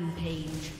Rampage.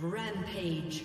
Rampage.